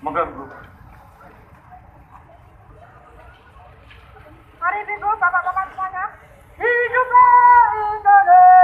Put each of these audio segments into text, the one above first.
mengganggu. Mari Ibu, Bapak-bapak semuanya. Hiduplah Indonesia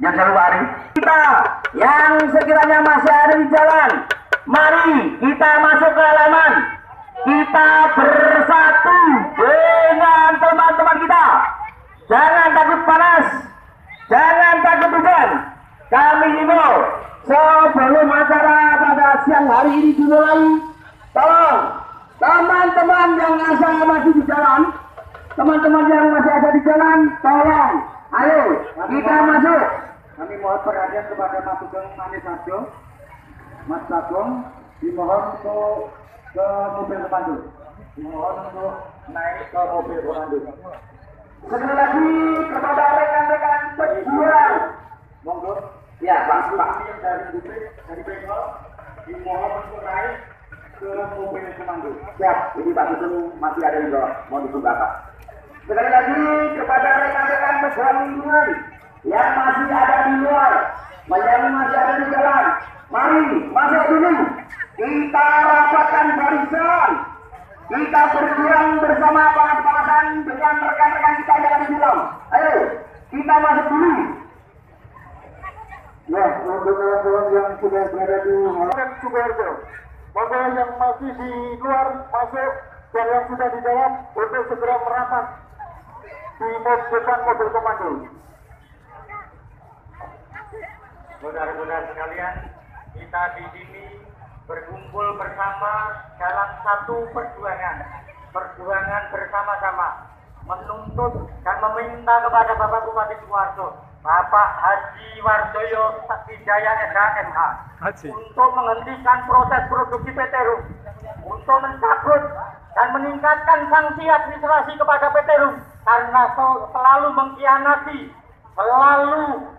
yang selalu hari kita yang sekiranya masih ada di jalan mari kita masuk ke halaman. Kita bersatu dengan teman-teman kita. Jangan takut panas jangan takut hujan. Kami himbau sebelum acara pada siang hari ini dimulai tolong teman-teman yang asal masih di jalan teman-teman yang masih ada di jalan tolong ayo kita masuk kami mohon perhatian kepada Mas Sugeng Manis Sarjo Mas Bagong dimohon untuk ke mobil pemandu. Dimohon untuk naik ke mobil pemandu. Sekali lagi kepada rekan-rekan pejuang. Monggo. Ya Pak. Pak. Dari Bukit dari Bengkok dimohon untuk naik ke mobil pemandu. Siap. Ini Pak Sugeng masih ada di bawah mohon ditunggu Pak. Sekali lagi kepada rekan-rekan pejuang yang masih ada di luar, yang masih ada di jalan, mari masuk dulu. Kita rapatkan barisan. Kita berjuang bersama panas-panasan dengan rekan-rekan kita yang ada di dalam. Ayo, kita masuk dulu. Ya, untuk kawan-kawan yang sudah berada di Hotel Sukoharjo, maka yang masih di luar masuk dan yang sudah di dalam untuk segera merapat di depan mobil komando. Saudara-saudara sekalian, kita di sini berkumpul bersama dalam satu perjuangan, perjuangan bersama-sama menuntut dan meminta kepada Bapak Bupati Suwarto, Bapak Haji Wardoyo Sakijaya SHMH untuk menghentikan proses produksi PT RUM, untuk mencabut dan meningkatkan sanksi administrasi kepada PT RUM karena selalu mengkhianati, selalu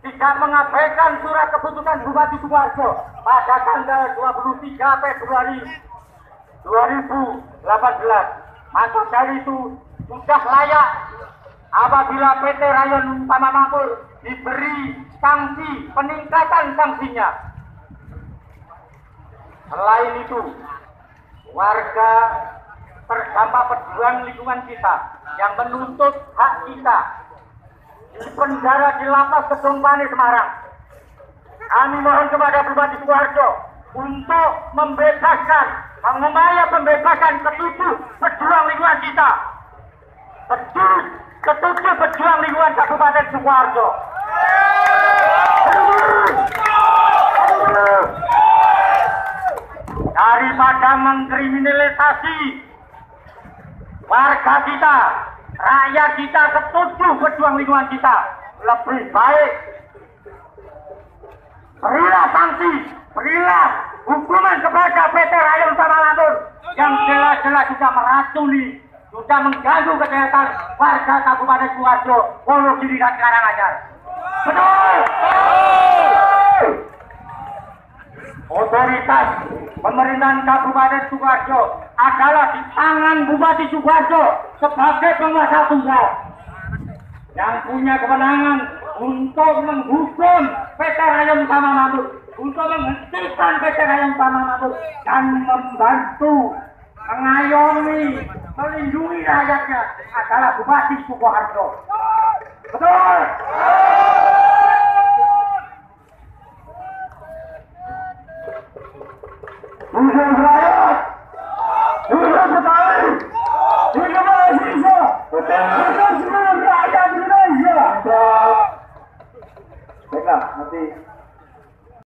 tidak mengabaikan surat keputusan Bupati Sukoharjo pada tanggal 23 Februari 2018. Maka dari itu sudah layak apabila PT Rayon Utama Makmur diberi sanksi peningkatan sanksinya. Selain itu, warga terdampak perjuangan lingkungan kita yang menuntut hak kita di penjara di lapas Gedung Pani Semarang. Kami mohon kepada Bupati Sukoharjo untuk membebaskan, mengumaya pembebasan ketujuh pejuang lingkungan kita. Ketujuh, ketujuh pejuang lingkungan Kabupaten Sukoharjo. Daripada mengkriminalisasi warga kita, rakyat kita ketujuh pejuang lingkungan kita lebih baik berilah sanksi berilah hukuman kepada PT Rayon Samalantur yang jelas-jelas sudah meracuni sudah mengganggu kesehatan warga Kabupaten Sukoharjo, Wonogiri dan Karanganyar. Betul. Otoritas pemerintahan Kabupaten Sukoharjo adalah di tangan Bupati Sukoharjo sebagai penguasa tunggal yang punya kewenangan untuk menghukum PT Raya Utama Mamut, untuk menghentikan PT Raya Utama Mamut dan membantu mengayomi, melindungi rakyatnya adalah Bupati Sukoharjo. Betul. Rakyat, Thank.